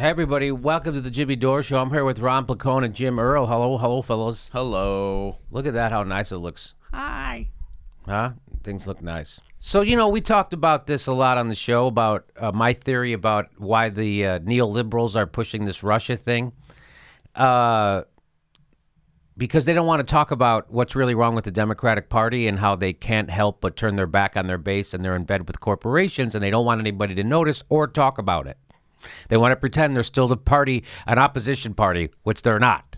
Hey everybody, welcome to the Jimmy Dore Show. I'm here with Ron Placone and Jim Earl. Hello, hello, fellows. Hello. Look at that, how nice it looks. Hi. Huh? Things look nice. So you know, we talked about this a lot on the show about uh, my theory about why the uh, neoliberals are pushing this Russia thing, uh, because they don't want to talk about what's really wrong with the Democratic Party and how they can't help but turn their back on their base and they're in bed with corporations and they don't want anybody to notice or talk about it. They want to pretend they're still the party, an opposition party, which they're not.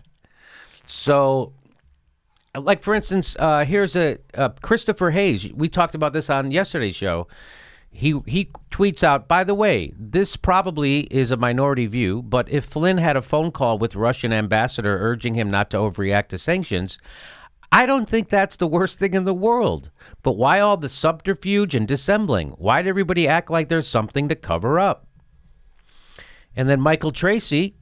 So, like for instance, uh, here's a uh, Christopher Hayes. We talked about this on yesterday's show. He he tweets out, by the way, this probably is a minority view, but if Flynn had a phone call with Russian ambassador urging him not to overreact to sanctions, I don't think that's the worst thing in the world. But why all the subterfuge and dissembling? Why'd everybody act like there's something to cover up? And then Michael Tracey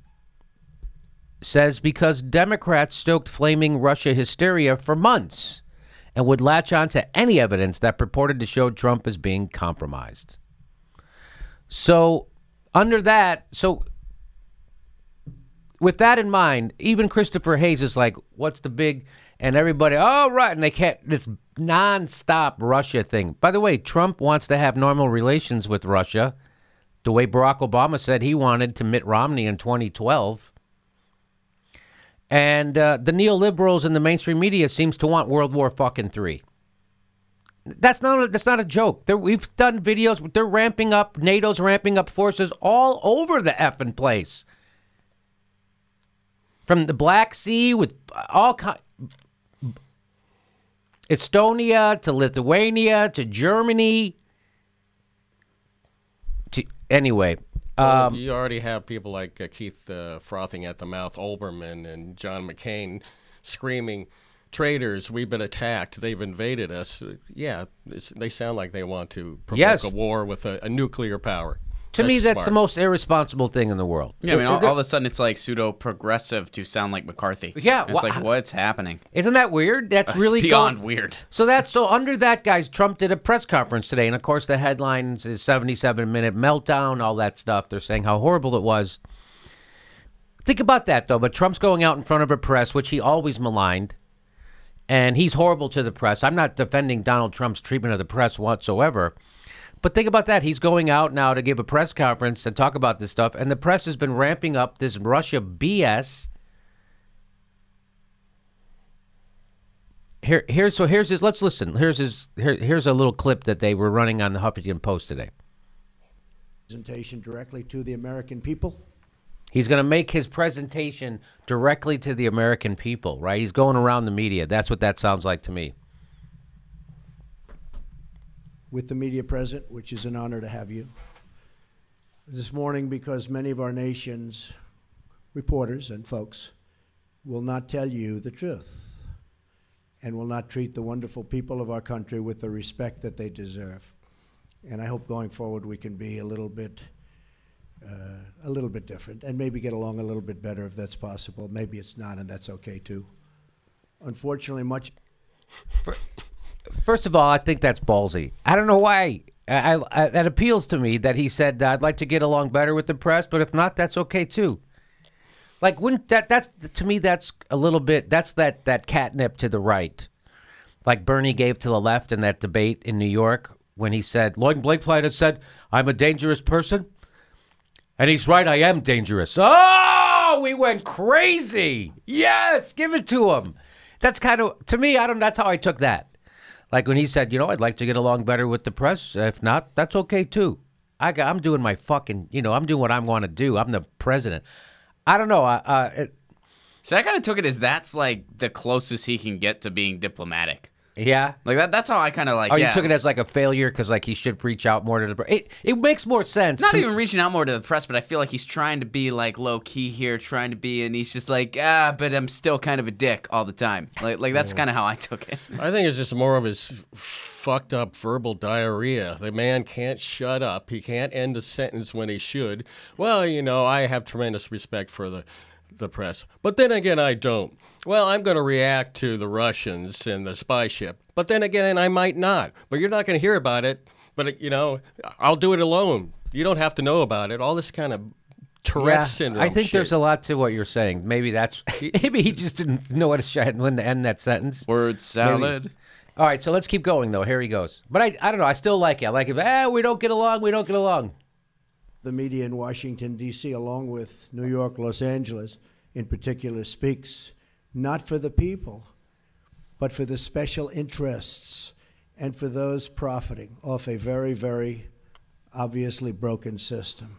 says because Democrats stoked flaming Russia hysteria for months and would latch on to any evidence that purported to show Trump as being compromised. So, under that, so with that in mind, even Christopher Hayes is like, what's the big, and everybody, oh, right. And they can't, this nonstop Russia thing. By the way, Trump wants to have normal relations with Russia the way Barack Obama said he wanted to Mitt Romney in 2012. And uh, the neoliberals in the mainstream media seems to want World War fucking three. That's not a, that's not a joke. They're, we've done videos. They're ramping up. NATO's ramping up forces all over the effing place. From the Black Sea with all kind, Estonia to Lithuania to Germany anyway, um, well, you already have people like uh, Keith uh, frothing at the mouth, Olbermann and John McCain screaming, "Traitors! We've been attacked. They've invaded us." Yeah, they sound like they want to provoke yes. a war with a, a nuclear power. To that's me, that's smart. the most irresponsible thing in the world. Yeah, I mean, all, all of a sudden it's like pseudo progressive to sound like McCarthy. Yeah, it's like uh, what's happening? Isn't that weird? That's really beyond going, weird. So that's so under that, guys. Trump did a press conference today, and of course the headlines is seventy-seven minute meltdown, all that stuff. They're saying how horrible it was. Think about that though. But Trump's going out in front of a press, which he always maligned, and he's horrible to the press. I'm not defending Donald Trump's treatment of the press whatsoever. But think about that. He's going out now to give a press conference and talk about this stuff, and the press has been ramping up this Russia BS. Here, here's so here's his. Let's listen. Here's his. Here, here's a little clip that they were running on the Huffington Post today. Presentation directly to the American people. He's going to make his presentation directly to the American people, right? He's going around the media. That's what that sounds like to me with the media present, which is an honor to have you. This morning, because many of our nation's reporters and folks will not tell you the truth and will not treat the wonderful people of our country with the respect that they deserve. And I hope going forward we can be a little bit, uh, a little bit different, and maybe get along a little bit better if that's possible. Maybe it's not, and that's okay too. Unfortunately, much. First of all, I think that's ballsy. I don't know why. I, I, that appeals to me that he said uh, I'd like to get along better with the press, but if not, that's okay too. Like wouldn't that that's to me that's a little bit that's that that catnip to the right, like Bernie gave to the left in that debate in New York when he said Lloyd Blankfein had said I'm a dangerous person, and he's right. I am dangerous. Oh, we went crazy. Yes, give it to him. That's kind of to me. I don't. That's how I took that. Like when he said, you know, I'd like to get along better with the press. If not, that's okay too. I got, I'm doing my fucking, you know, I'm doing what I want to do. I'm the president. I don't know. Uh, it, so I kind of took it as that's like the closest he can get to being diplomatic. Yeah, like that. That's how I kind of like. Oh, yeah. you took it as like a failure because like he should reach out more to the. It it makes more sense. Not even reaching out more to the press, but I feel like he's trying to be like low key here, trying to be, and he's just like ah, but I'm still kind of a dick all the time. Like like that's kind of how I took it. I think it's just more of his fucked up verbal diarrhea. The man can't shut up. He can't end a sentence when he should. Well, you know, I have tremendous respect for the the press. But then again, I don't. Well, I'm going to react to the Russians and the spy ship. But then again, I might not. But you're not going to hear about it. But, you know, I'll do it alone. You don't have to know about it. All this kind of Tourette syndrome. I think shit. there's a lot to what you're saying. Maybe that's maybe he just didn't know what to sh- when to end that sentence. Word salad. All right, so let's keep going though. Here he goes. But I, I don't know. I still like it. I like it. Ah, we don't get along. We don't get along. The media in Washington, D.C., along with New York, Los Angeles in particular, speaks not for the people, but for the special interests and for those profiting off a very, very obviously broken system.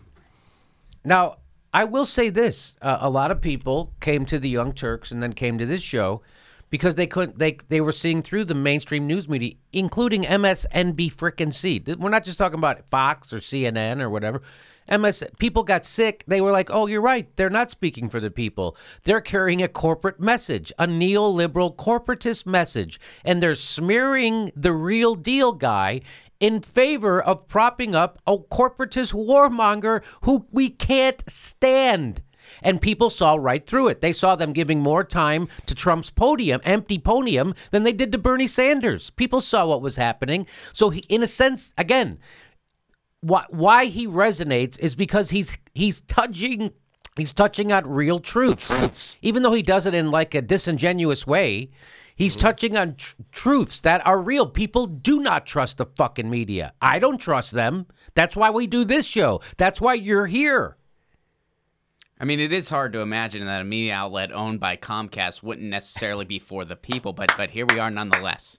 Now, I will say this: uh, a lot of people came to the Young Turks and then came to this show because they couldn't. They they were seeing through the mainstream news media, including MSNBC. frickin' C. We're not just talking about Fox or CNN or whatever. MS people got sick. They were like, "Oh, you're right. They're not speaking for the people. They're carrying a corporate message, a neoliberal corporatist message, and they're smearing the real deal guy in favor of propping up a corporatist warmonger who we can't stand." And people saw right through it. They saw them giving more time to Trump's podium, empty podium, than they did to Bernie Sanders. People saw what was happening. So, he, in a sense, again, why why he resonates is because he's he's touching he's touching on real truths. Even though he does it in like a disingenuous way, he's mm-hmm. touching on tr- truths that are real. People do not trust the fucking media. I don't trust them. That's why we do this show. That's why you're here. I mean, it is hard to imagine that a media outlet owned by Comcast wouldn't necessarily be for the people, but but here we are nonetheless.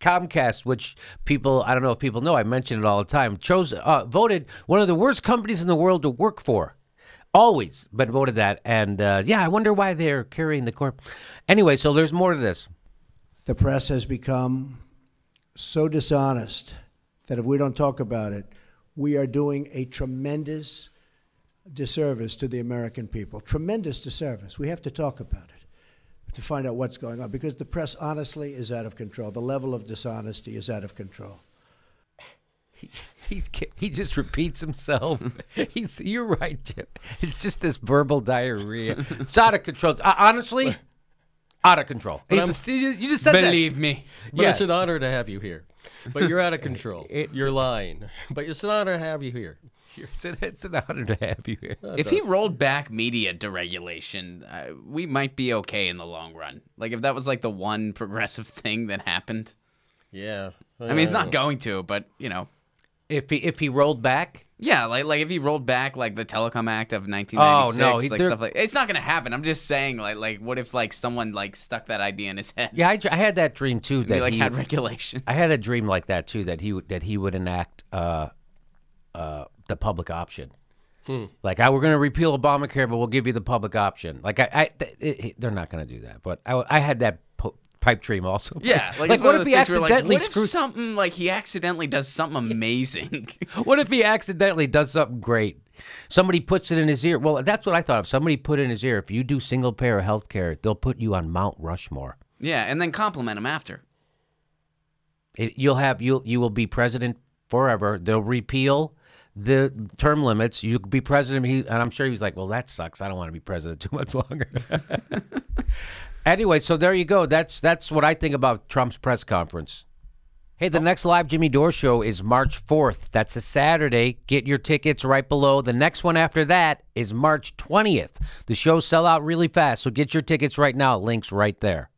Comcast, which people I don't know if people know, I mention it all the time, chose uh, voted one of the worst companies in the world to work for. Always been voted that, and uh, yeah, I wonder why they're carrying the corp. Anyway, so there's more to this. The press has become so dishonest that if we don't talk about it, we are doing a tremendous disservice to the American people. Tremendous disservice. We have to talk about it to find out what's going on because the press honestly is out of control. The level of dishonesty is out of control. He he just repeats himself. He's you're right, Jim. It's just this verbal diarrhea. It's out of control. Uh, honestly, out of control. He's- you you just said that. Believe me. But Yeah. it's an honor to have you here. But you're out of control. It- you're lying. But it's an honor to have you here. It's an, it's an honor to have you here. If he rolled back media deregulation, uh, we might be okay in the long run. Like if that was like the one progressive thing that happened. Yeah. I mean, he's not going to, but you know, If he if he rolled back, yeah, like like if he rolled back like the Telecom Act of 1996, Oh, no, he- like stuff like it's not gonna happen. I'm just saying, like like what if like someone like stuck that idea in his head? yeah, I, I had that dream too. they That like he, had regulations. I had a dream like that too. That he that he would enact uh, uh, the public option. Like, I, we're going to repeal Obamacare, but we'll give you the public option. Like, I, I th- it, they're not going to do that. But I, I had that po- pipe dream also. Yeah, like, like what if he where, like, accidentally screws? something like he accidentally does something amazing? What if he accidentally does something great? Somebody puts it in his ear. Well, that's what I thought of. Somebody put in his ear. If you do single payer health care, they'll put you on Mount Rushmore. yeah, and then compliment him after. It, you'll have you you will be president forever. They'll repeal the term limits. You'll be president. He, and I'm sure he was like, "Well, that sucks. I don't want to be president too much longer." anyway, so there you go. That's that's what I think about Trump's press conference. Hey, the oh. next live Jimmy Dore show is March 4th. That's a Saturday. Get your tickets right below. The next one after that is March 20th. The shows sell out really fast, so get your tickets right now. Links right there.